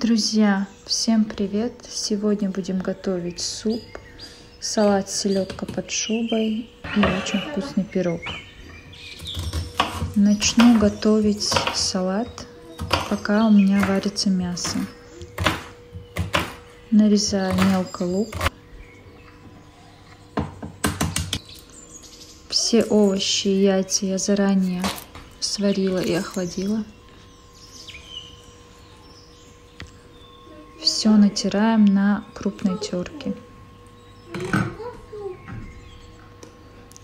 Друзья, всем привет! Сегодня будем готовить суп, салат селедка под шубой и очень вкусный пирог. Начну готовить салат, пока у меня варится мясо. Нарезаю мелко лук. Все овощи и яйца я заранее сварила и охладила. Все натираем на крупной терке.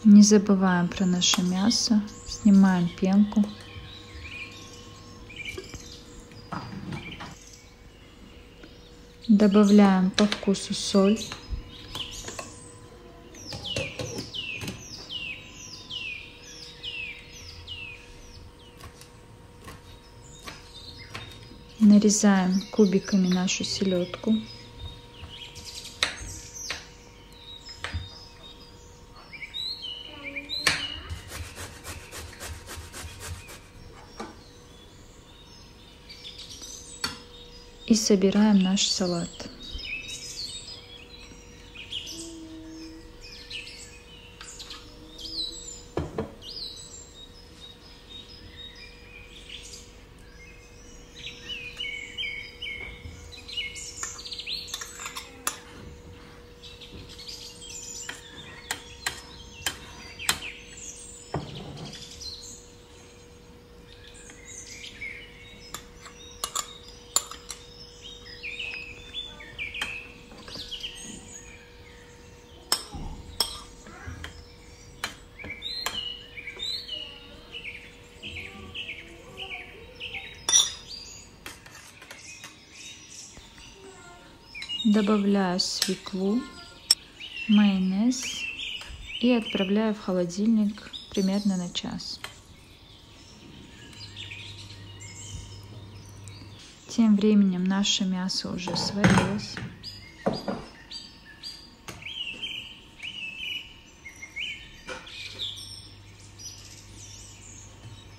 Не забываем про наше мясо. Снимаем пенку. Добавляем по вкусу соль. Нарезаем кубиками нашу селедку. И собираем наш салат. Добавляю свеклу, майонез и отправляю в холодильник примерно на час. Тем временем наше мясо уже сварилось.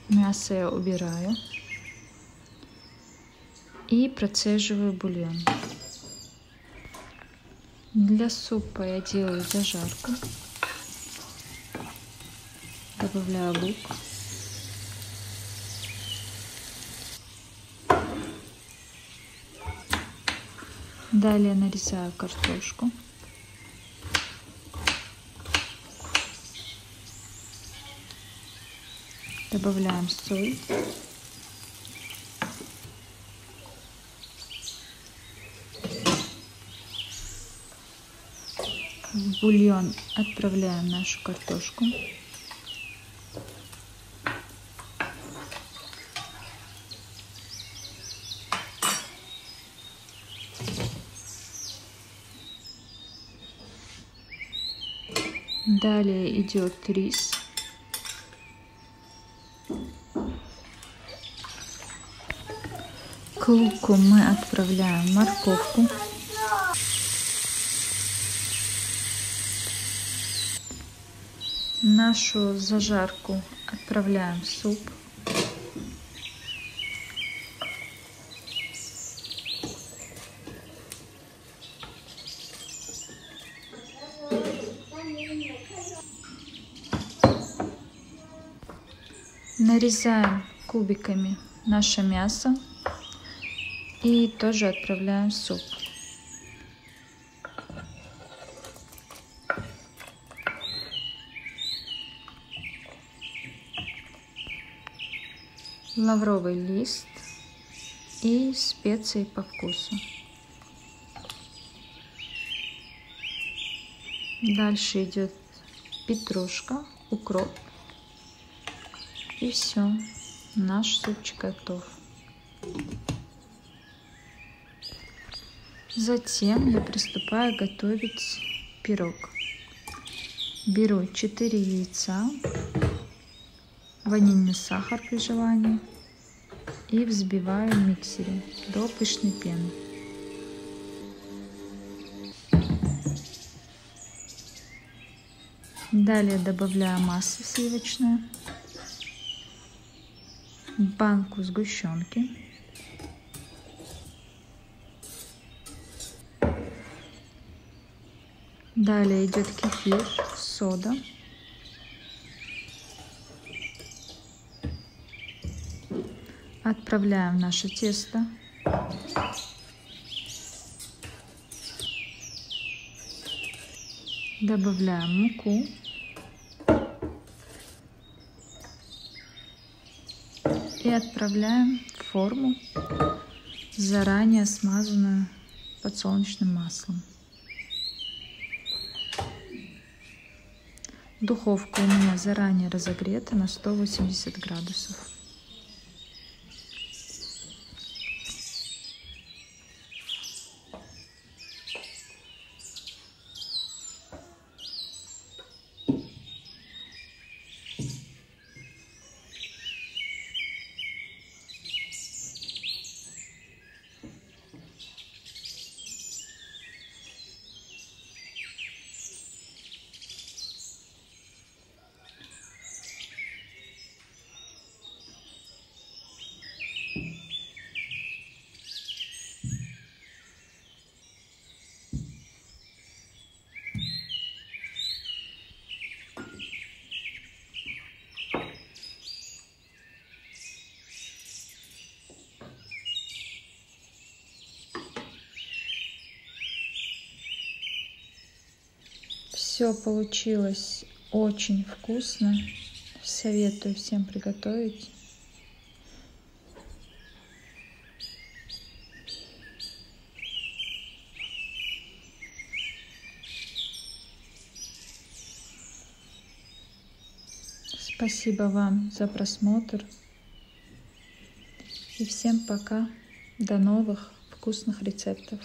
Мясо я убираю и процеживаю бульон. Для супа я делаю зажарку. Добавляю лук. Далее нарезаю картошку. Добавляем соль. В бульон отправляем нашу картошку. Далее идет рис. К луку мы отправляем морковку. Нашу зажарку отправляем в суп. Нарезаем кубиками наше мясо и тоже отправляем в суп. Лавровый лист и специи по вкусу. Дальше идет петрушка, укроп. И все, наш супчик готов. Затем я приступаю готовить пирог. Беру 4 яйца, ванильный сахар при желании и взбиваю в миксере до пышной пены. Далее добавляю массу сливочную, банку сгущенки, далее идет кефир, сода. Отправляем наше тесто. Добавляем муку. И отправляем в форму, заранее смазанную подсолнечным маслом. Духовка у меня заранее разогрета на 180 градусов. Все получилось очень вкусно. Советую всем приготовить. Спасибо вам за просмотр. И всем пока. До новых вкусных рецептов.